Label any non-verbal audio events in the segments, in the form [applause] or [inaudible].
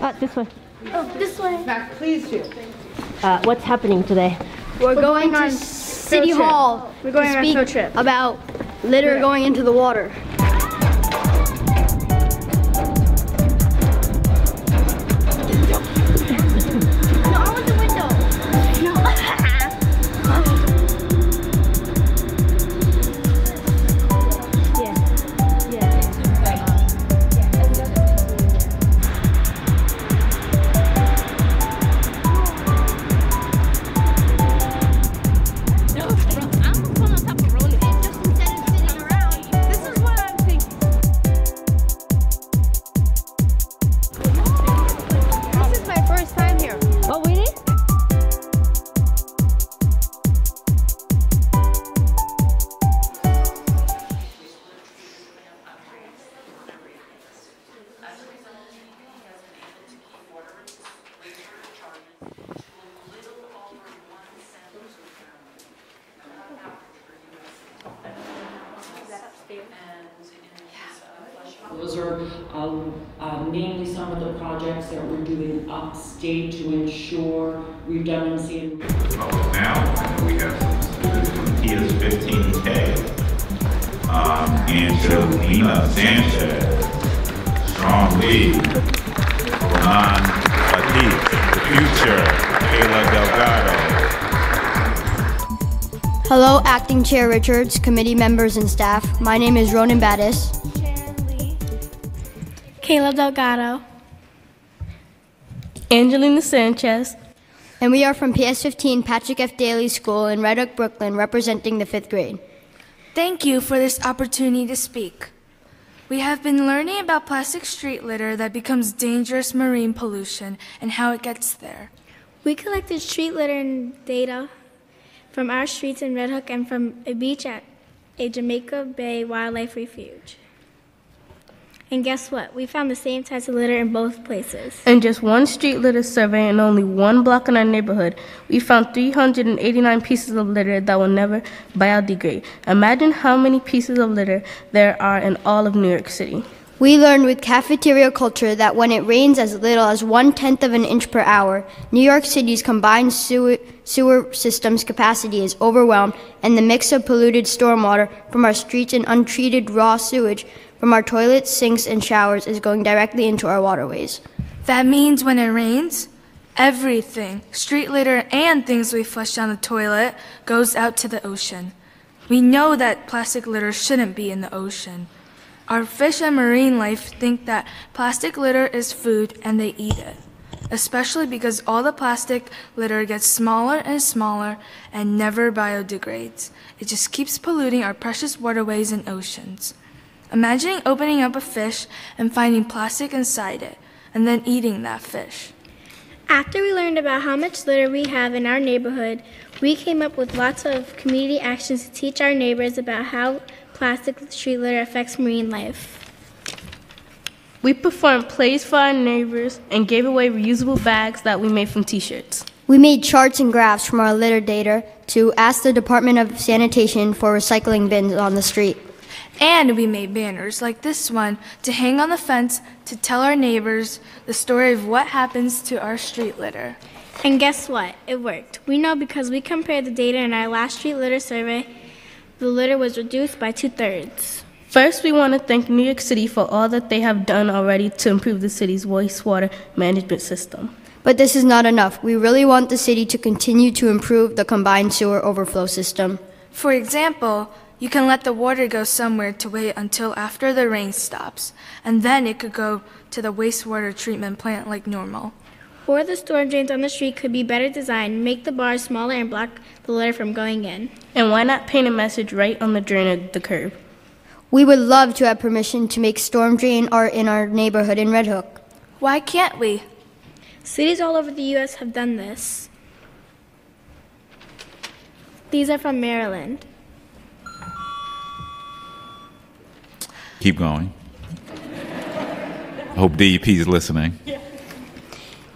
Uh, this way. Oh, This way. Matt, please do. Uh, what's happening today? We're, going, to City trip. Hall We're going to on a speak field trip. about litter going into the water. Some of the projects that we're doing upstate to ensure redundancy and now, we have some students from PS 15K. Um, Angelina Sanchez, strong lead. Ronan Latif, the future, Kayla Delgado. Hello, Acting Chair Richards, committee members and staff. My name is Ronan Battis. Caleb Delgado. Angelina Sanchez. And we are from PS15 Patrick F. Daly School in Red Hook, Brooklyn, representing the fifth grade. Thank you for this opportunity to speak. We have been learning about plastic street litter that becomes dangerous marine pollution and how it gets there. We collected street litter and data from our streets in Red Hook and from a beach at a Jamaica Bay wildlife refuge. And guess what? We found the same types of litter in both places. In just one street litter survey in only one block in our neighborhood, we found 389 pieces of litter that will never biodegrade. Imagine how many pieces of litter there are in all of New York City. We learned with cafeteria culture that when it rains as little as one tenth of an inch per hour, New York City's combined sewer, sewer system's capacity is overwhelmed, and the mix of polluted stormwater from our streets and untreated raw sewage from our toilets, sinks, and showers is going directly into our waterways. That means when it rains, everything, street litter and things we flush down the toilet, goes out to the ocean. We know that plastic litter shouldn't be in the ocean. Our fish and marine life think that plastic litter is food and they eat it, especially because all the plastic litter gets smaller and smaller and never biodegrades. It just keeps polluting our precious waterways and oceans. Imagining opening up a fish and finding plastic inside it, and then eating that fish. After we learned about how much litter we have in our neighborhood, we came up with lots of community actions to teach our neighbors about how plastic street litter affects marine life. We performed plays for our neighbors and gave away reusable bags that we made from t shirts. We made charts and graphs from our litter data to ask the Department of Sanitation for recycling bins on the street. And we made banners like this one to hang on the fence to tell our neighbors the story of what happens to our street litter. And guess what? It worked. We know because we compared the data in our last street litter survey, the litter was reduced by two thirds. First, we want to thank New York City for all that they have done already to improve the city's wastewater management system. But this is not enough. We really want the city to continue to improve the combined sewer overflow system. For example, you can let the water go somewhere to wait until after the rain stops, and then it could go to the wastewater treatment plant like normal. Or the storm drains on the street could be better designed, make the bars smaller, and block the litter from going in. And why not paint a message right on the drain of the curb? We would love to have permission to make storm drain art in our neighborhood in Red Hook. Why can't we? Cities all over the U.S. have done this. These are from Maryland. Keep going. I hope DEP is listening.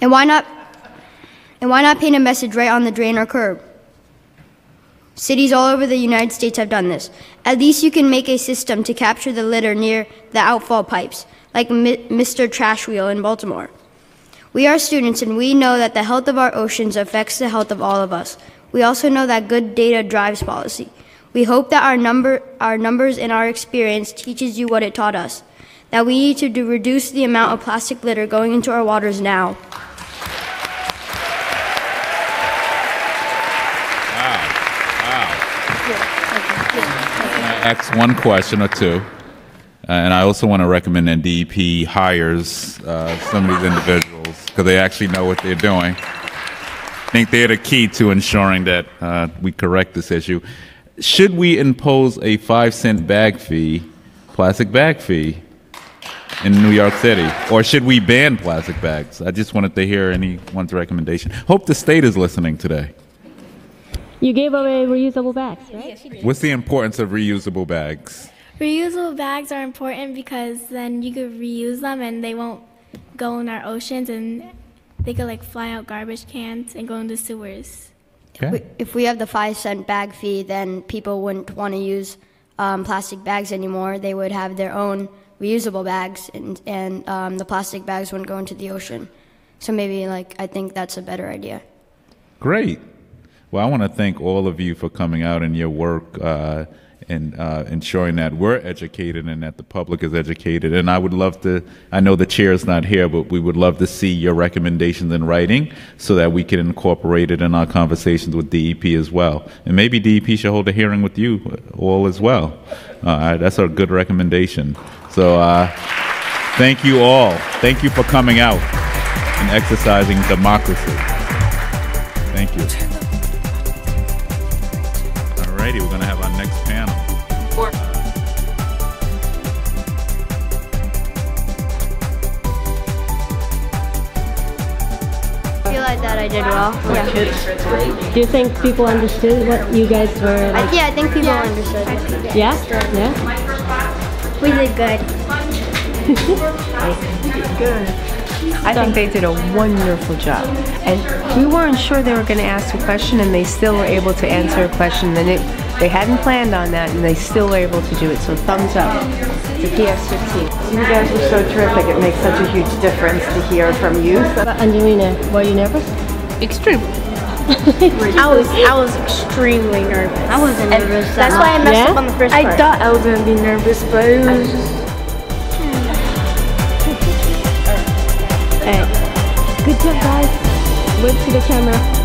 And why not and why not paint a message right on the drain or curb? Cities all over the United States have done this. At least you can make a system to capture the litter near the outfall pipes, like Mi- Mr. Trash Wheel in Baltimore. We are students and we know that the health of our oceans affects the health of all of us. We also know that good data drives policy. We hope that our, number, our numbers and our experience teaches you what it taught us. That we need to reduce the amount of plastic litter going into our waters now. ask one question or two. Uh, and I also want to recommend that DEP hires uh, some of these individuals because they actually know what they're doing. I think they're the key to ensuring that uh, we correct this issue. Should we impose a five cent bag fee, plastic bag fee, in New York City? Or should we ban plastic bags? I just wanted to hear anyone's recommendation. Hope the state is listening today. You gave away reusable bags, right? What's the importance of reusable bags? Reusable bags are important because then you could reuse them and they won't go in our oceans and they could like fly out garbage cans and go into sewers. Okay. If we have the five cent bag fee, then people wouldn't want to use um, plastic bags anymore. They would have their own reusable bags, and, and um, the plastic bags wouldn't go into the ocean. So maybe, like, I think that's a better idea. Great. Well, I want to thank all of you for coming out and your work uh, and uh, ensuring that we're educated and that the public is educated. And I would love to, I know the chair is not here, but we would love to see your recommendations in writing so that we can incorporate it in our conversations with DEP as well. And maybe DEP should hold a hearing with you all as well. Uh, that's a good recommendation. So uh, thank you all. Thank you for coming out and exercising democracy. Thank you. I did well. Yeah. Do you think people understood what you guys were I, yeah, I think people understood. Yeah? Yeah? We did good. good. I think they did a wonderful job. And we weren't sure they were going to ask a question, and they still were able to answer a question. And it, they hadn't planned on that, and they still were able to do it. So thumbs up to PS15. You guys were so terrific. It makes such a huge difference to hear from you. But Angelina, were you nervous? Extremely. [laughs] I was I was extremely nervous. I wasn't nervous. That's why I messed Yeah? up on the first I part. thought I was going to be nervous, but it was just. Hey. Good job, guys. Wave to the camera.